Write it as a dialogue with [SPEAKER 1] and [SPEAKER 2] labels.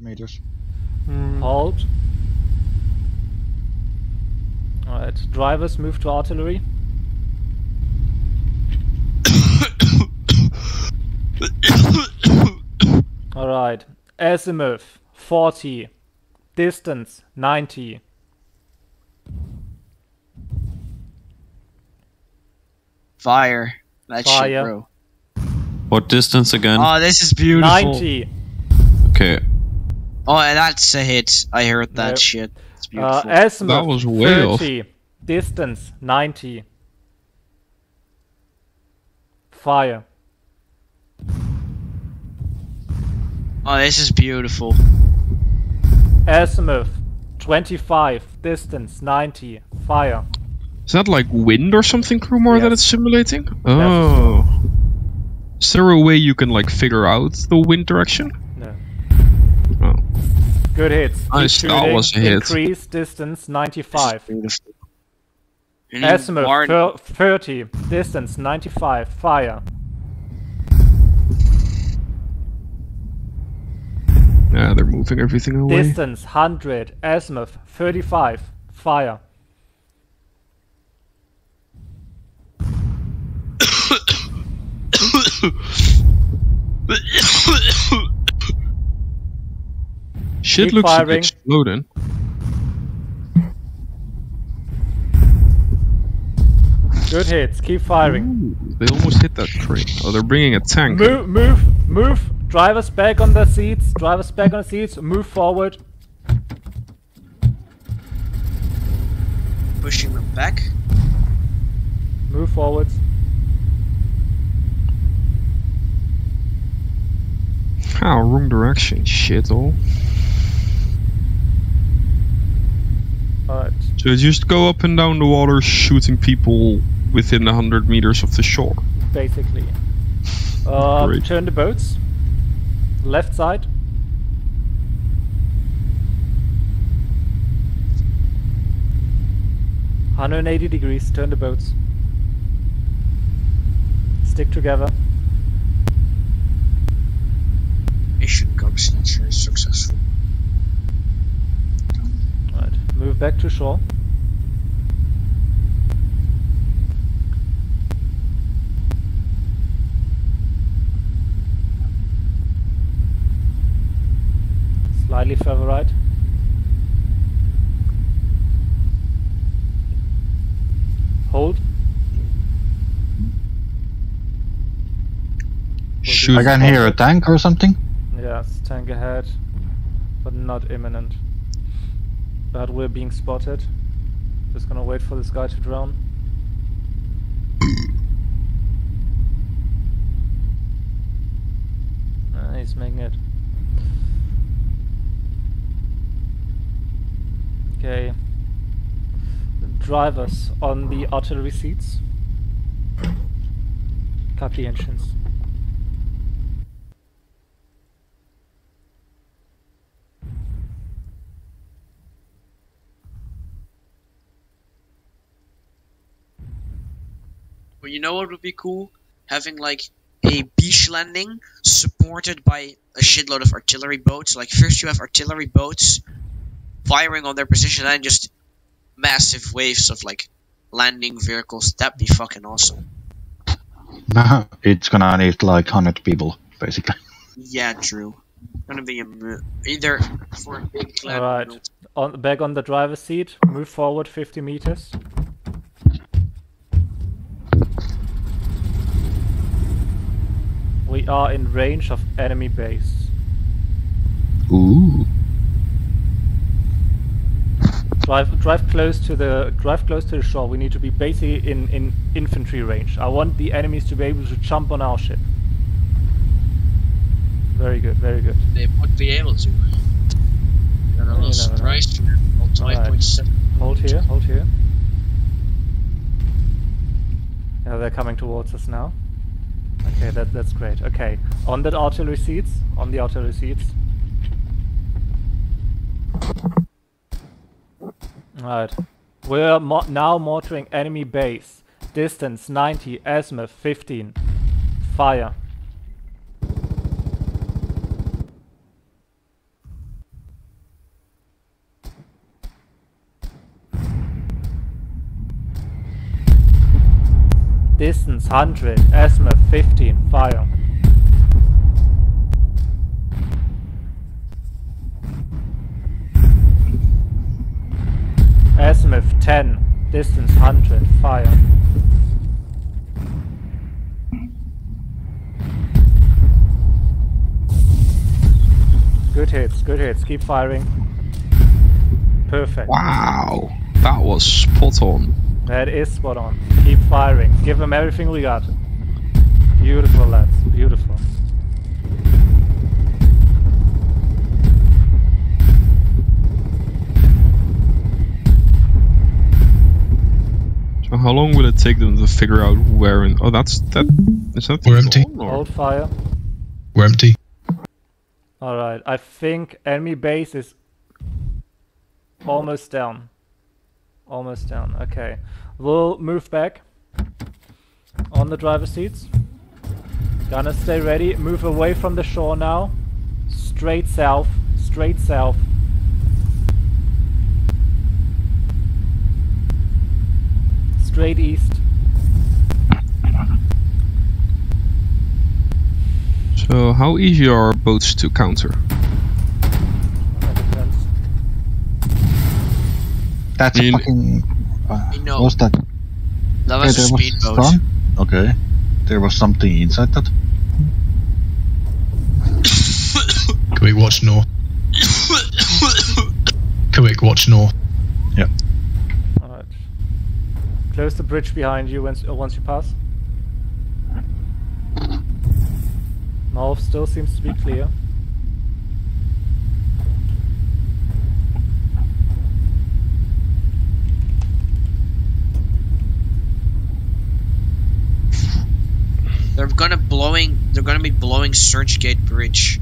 [SPEAKER 1] meters. Mm.
[SPEAKER 2] Hold. Alright, drivers move to artillery. Alright, azimuth 40, distance 90.
[SPEAKER 3] Fire. That shit,
[SPEAKER 2] Fire.
[SPEAKER 3] bro.
[SPEAKER 4] What distance again?
[SPEAKER 3] Oh, this is beautiful.
[SPEAKER 2] 90.
[SPEAKER 4] okay.
[SPEAKER 3] Oh, that's a hit. I heard that
[SPEAKER 2] Yep.
[SPEAKER 3] shit. It's
[SPEAKER 2] Uh,
[SPEAKER 3] beautiful.
[SPEAKER 2] azimuth
[SPEAKER 5] That was way off.
[SPEAKER 2] distance 90. Fire.
[SPEAKER 3] oh, this is beautiful.
[SPEAKER 2] Azimuth 25, distance 90. Fire.
[SPEAKER 5] Is that like wind or something, Krumar, that it's simulating? Oh. Is there a way you can like figure out the wind direction?
[SPEAKER 2] No.
[SPEAKER 5] Oh.
[SPEAKER 2] Good hits. Keep
[SPEAKER 5] Nice, that was a hit.
[SPEAKER 2] Increase distance 95.
[SPEAKER 3] Beautiful.
[SPEAKER 2] Azimuth 30, distance 95. Fire.
[SPEAKER 5] Yeah, they're moving everything away.
[SPEAKER 2] Distance 100. Azimuth 35. Fire.
[SPEAKER 5] Shit
[SPEAKER 2] Keep
[SPEAKER 5] looks
[SPEAKER 2] firing.
[SPEAKER 5] exploding.
[SPEAKER 2] Good hits. Keep firing.
[SPEAKER 5] Ooh, they almost hit that train. Oh, they're bringing a tank.
[SPEAKER 2] Move, move, move. Drivers back on their seats. Drivers back on the seats. Move forward.
[SPEAKER 3] pushing them back.
[SPEAKER 2] Move forwards.
[SPEAKER 5] Ah, wrong direction. Shit, all.
[SPEAKER 2] Alright.
[SPEAKER 5] So just go up and down the water, shooting people within a hundred meters of the shore.
[SPEAKER 2] basically. Uh,
[SPEAKER 5] Great.
[SPEAKER 2] turn the boats. Left side. Hundred and eighty degrees. Turn the boats. Stick together.
[SPEAKER 3] Mission Gobsnatcher is successful.
[SPEAKER 2] Right. Move back to shore. Slightly further right. Hold.
[SPEAKER 5] Shoot.
[SPEAKER 1] I can hear a tank or something.
[SPEAKER 2] Yes, tank ahead, but not imminent. But we're being spotted. Just gonna wait for this guy to drown. Ah, he's making it. Okay. Drivers on the artillery seats. Cut the engines.
[SPEAKER 3] Well, you know what would be cool? Having like a beach landing supported by a shitload of artillery boats. Like first you have artillery boats firing on their position, and just massive waves of like landing vehicles. That'd be fucking awesome.
[SPEAKER 1] it's gonna need like 100 people, basically.
[SPEAKER 3] Yeah, true. Gonna be a mo- either for a big clan.
[SPEAKER 2] Alright. On back on the driver's seat. Move forward 50 meters. We are in range of enemy base.
[SPEAKER 5] Ooh.
[SPEAKER 2] Drive drive close to the drive close to the shore. We need to be basically in in infantry range. I want the enemies to be able to jump on our ship. Very good, very good.
[SPEAKER 3] They would be able to. Got a little
[SPEAKER 2] never know.
[SPEAKER 3] surprise here.
[SPEAKER 2] Alright.
[SPEAKER 3] 5.7.
[SPEAKER 2] Hold here, hold here. Yeah, they're coming towards us now. Okay, that that's great. Okay, on the artillery seats, on the artillery seats. Alright. We're mo now mortaring enemy base. Distance 90, azimuth 15. Fire. Distance 100, azimuth 15, fire. Azimuth 10. Distance 100. Fire. Good hits, good hits. Keep firing. Perfect.
[SPEAKER 5] Wow, that was spot on.
[SPEAKER 2] That is spot on. Keep firing. Give them everything we got. Beautiful, lads. Beautiful.
[SPEAKER 5] How long will it take them to figure out where? And oh, that's that. Is that
[SPEAKER 6] We're empty.
[SPEAKER 5] drone, or-
[SPEAKER 2] Hold fire.
[SPEAKER 6] We're empty.
[SPEAKER 2] Alright, I think enemy base is almost down. Almost down, okay. We'll move back on the driver's seats. Gonna stay ready. Move away from the shore now. Straight south. Straight south. Straight east.
[SPEAKER 5] So how easy are boats to counter?
[SPEAKER 1] That's
[SPEAKER 5] I mean-
[SPEAKER 1] a fucking. Uh,
[SPEAKER 3] You know-
[SPEAKER 1] what's that?
[SPEAKER 3] That
[SPEAKER 1] Okay,
[SPEAKER 3] was a
[SPEAKER 1] there
[SPEAKER 3] speedboat.
[SPEAKER 1] some- Okay. There was something inside that.
[SPEAKER 6] Quick, watch north. Quick, watch north.
[SPEAKER 2] Alright. Close the bridge behind you once, uh, once you pass. North still seems to be clear.
[SPEAKER 3] They're gonna blowing. They're gonna be blowing Searchgate Bridge.